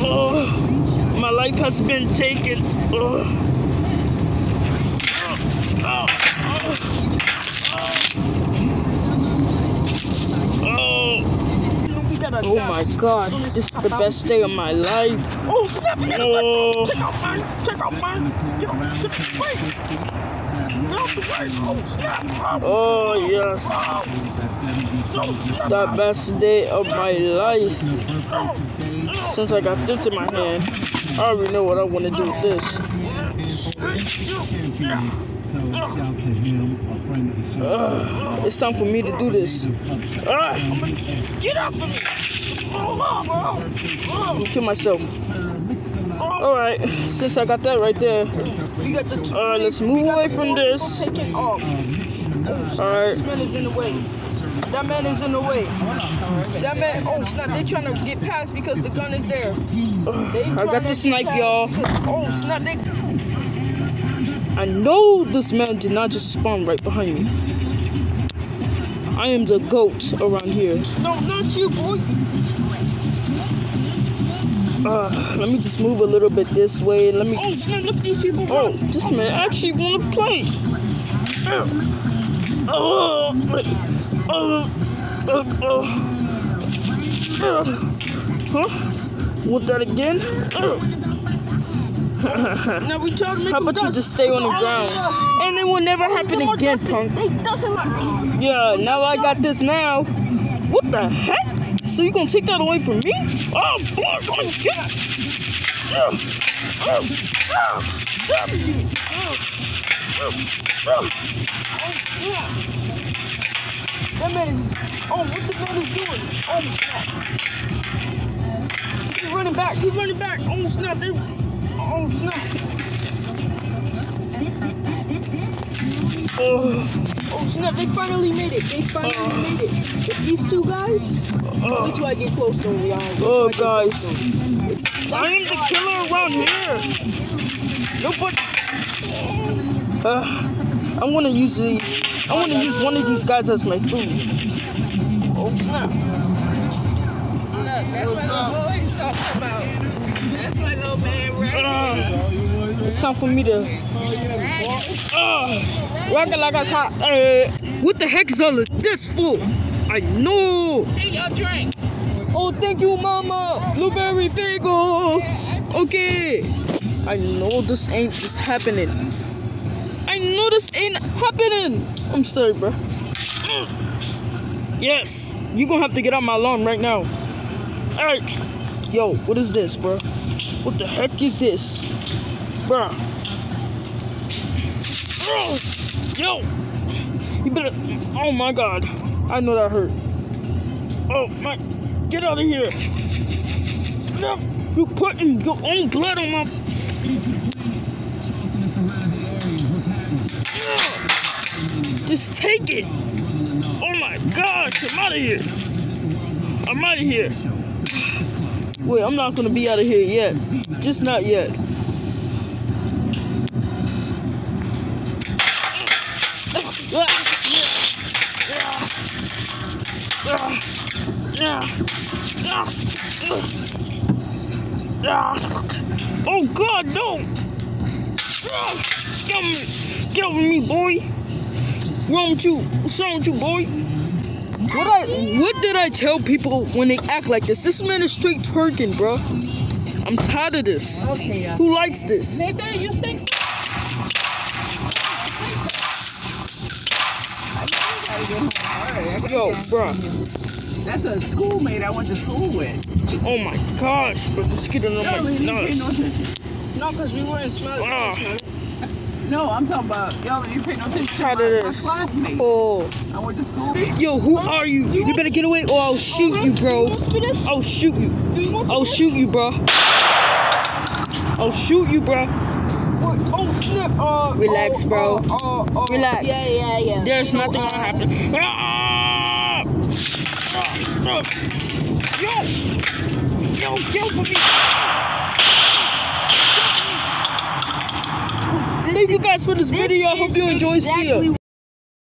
Oh, my life has been taken. Oh. Oh, oh, oh my gosh, this is the best day of my life. Oh snap! Gotta Oh. check out mine. Check out mine. Get out, out Oh! Yes, the best day of my life. Since I got this in my hand, I already know what I want to do with this. Ugh, it's time for me to do this. Ah, Get off of me! I'm kill myself. Alright, since I got that right there, We got the two. alright, let's move away from this. Take. Alright, This man is in the way. That man is in the way. That man, oh snap, they trying to get past because the gun is there. They I got this knife, y'all. Oh snap, they. I know this man did not just spawn right behind me. I am the goat around here. No, not you, boy. Uh, let me just move a little bit this way. Let me. Oh snap, look at these people. Oh, this man actually want to play. Oh, oh, oh, oh. Uh, Huh? Want that again? Now we make How about you just stay on the ground? And it will never happen More again, dusting. punk. They doesn't. Yeah, now I got this now. What the heck? So you gonna take that away from me? Oh, boy, oh, get Oh, oh, oh, stop it. Oh, oh, That man is. Oh, what the man is doing? Oh snap. He's running back. He's running back. Oh snap. They. Oh snap. oh, Oh snap. They finally made it. They finally Oh. made it. But these two guys. oh. Wait till I get close to them, y'all. Wait till Oh, I get close guys. to 'em. I am the killer around here. Nobody. Uh, I want to use the. I want to use one of these guys as my food. Oh snap. What's up? What are you talking about? That's my old Uh, it's time for me to. Uh, rock it like it's hot. Uh, what the heck is all of this for? I know. Oh, thank you, Mama. Blueberry Fago. Okay. I know this ain't this happening. I know this ain't happening. I'm sorry, bro. Yes, you gonna have to get out my lawn right now. Alright. Yo, what is this, bro? What the heck is this? Bruh. Bro. Yo. You better. Oh my god. I know that hurt. Oh my. Get out of here. No. You're putting your own blood on my. Just take it. Oh my gosh. I'm out of here. I'm out of here. Wait, I'm not gonna be out of here yet. Just not yet. Oh God, no! Get me, get over me, boy! Wrong with you? What's wrong with you, boy? What I what did I tell people when they act like this? This man is straight twerking, bro. I'm tired of this. Okay, yeah. Who likes this? Nathan, you stink. Yo, bro. That's a schoolmate I went to school with. Oh my gosh, but This is getting on Yo, my you didn't nuts. no attention. No, because we weren't smelling. Ah. smelling. No, I'm talking about y'all didn't pay no attention to Tired my, of my classmate. Oh, I went to school with. yo, who are you? You better get away, or I'll shoot you, bro. You want some of this? I'll shoot you. Do you I'll shoot you, bro. I'll shoot you, bro. Oh snap! Uh, Relax, oh, bro. Uh, uh, uh, Relax. Yeah, yeah, yeah. There's You nothing gonna happen. Ah! Yo! Yo, kill for me! Thank you guys for this, this video. I hope you enjoy. See ya. exactly